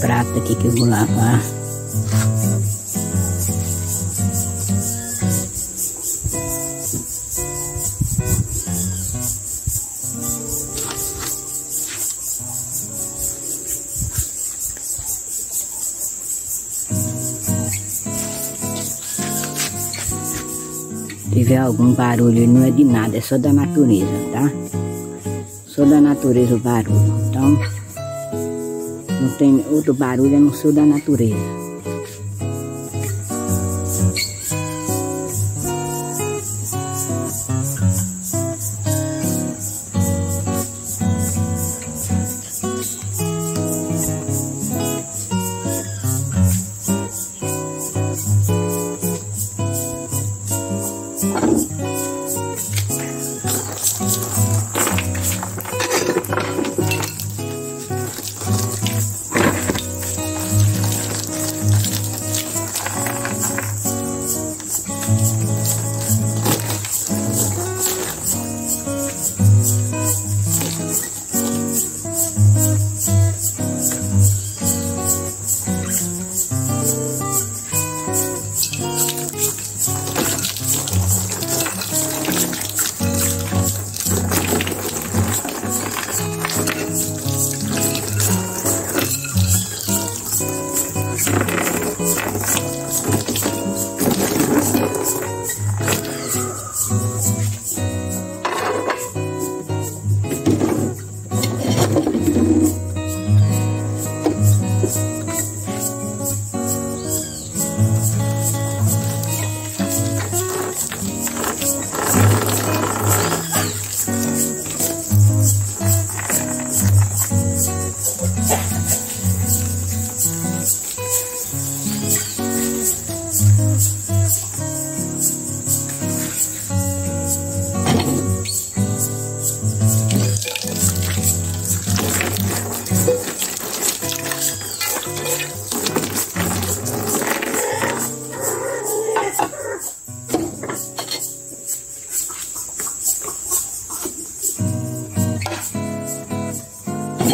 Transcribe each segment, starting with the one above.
prata aqui que eu vou lavar. tiver algum barulho, não é de nada, é só da natureza, tá? Só da natureza o barulho. Então, não tem outro barulho, eu não sou da natureza.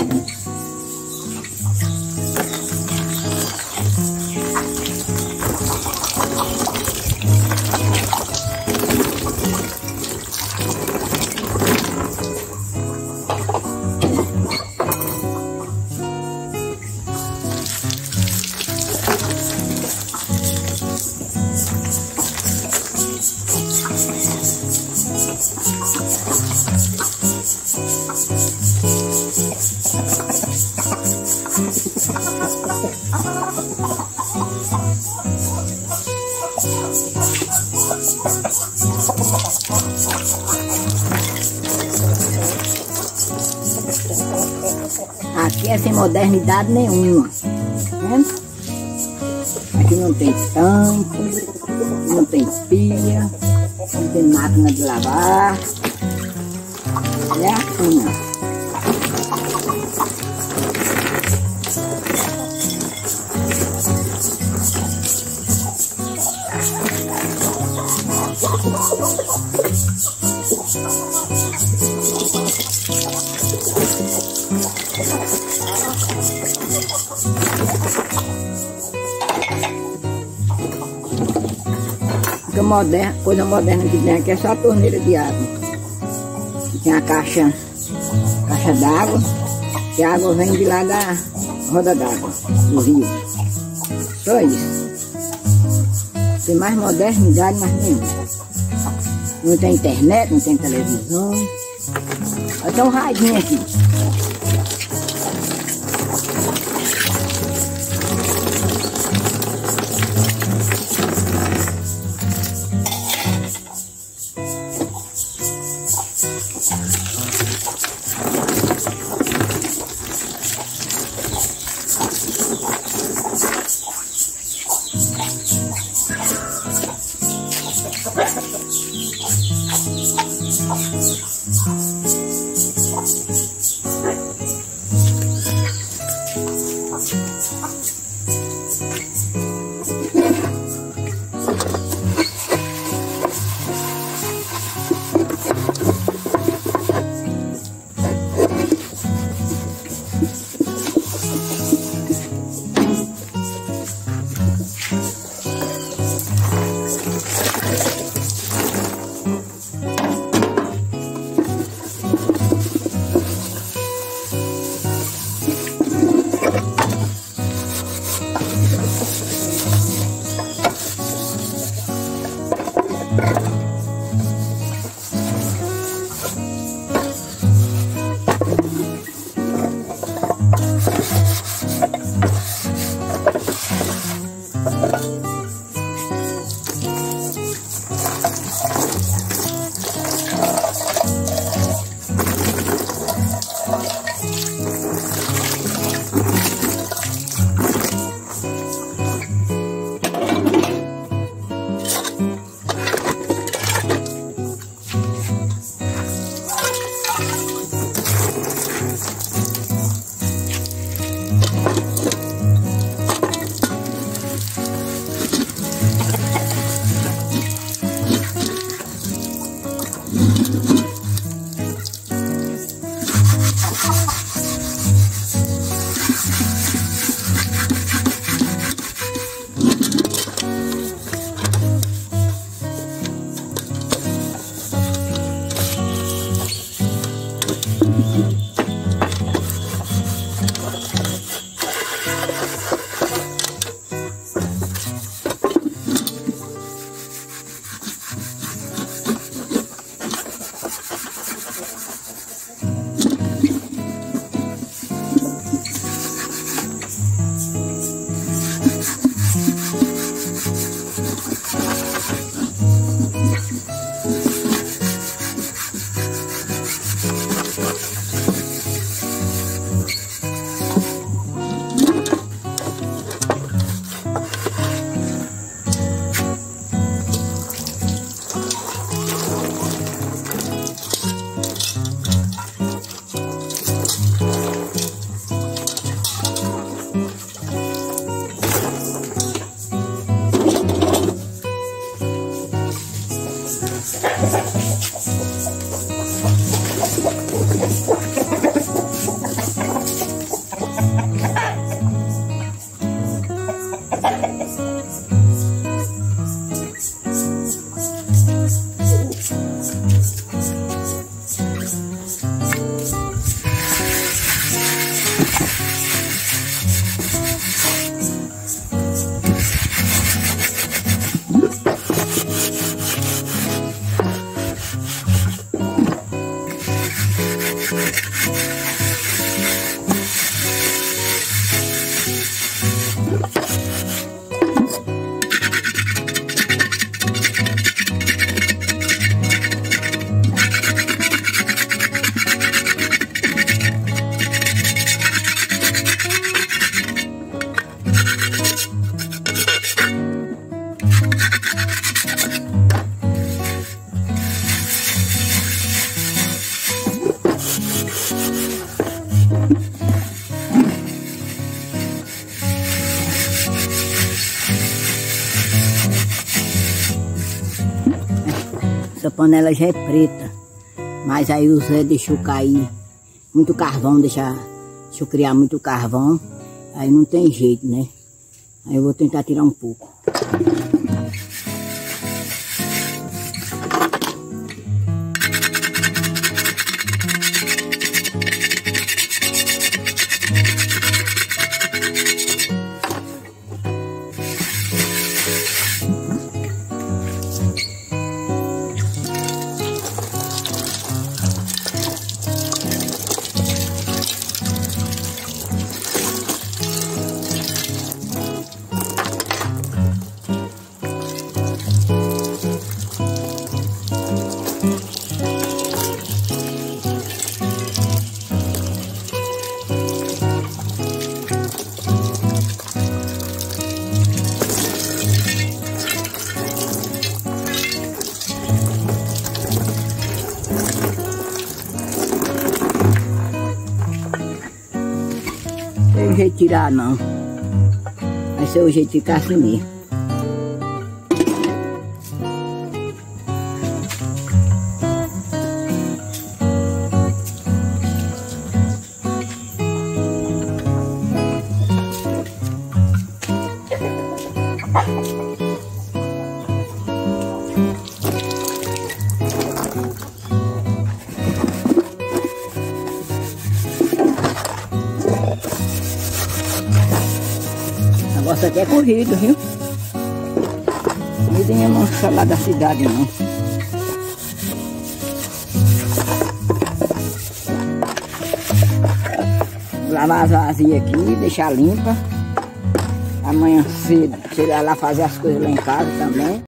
Facebook. Aqui é sem modernidade nenhuma. Né? Aqui não tem tanque, não tem pia, não tem máquina de lavar. É assim, ó. Fica moderna, coisa moderna que tem aqui é só a torneira de água. Tem a caixa, caixa d'água, que a água vem de lá da roda d'água, do rio. Só isso. Tem mais modernidade, mas nenhuma. Não tem internet, não tem televisão. Só um radinho aqui. Thank you. Essa panela já é preta. Mas aí o Zé deixou cair muito carvão, deixa, deixou criar muito carvão. Aí não tem jeito, né? Aí eu vou tentar tirar um pouco. Tirar não. Vai ser o jeito de ficar assim mesmo. Negócio aqui é corrido, viu? Comidinha não falar da cidade não. Lavar as vazias aqui, deixar limpa. Amanhã cedo, chegar lá fazer as coisas lá em casa também.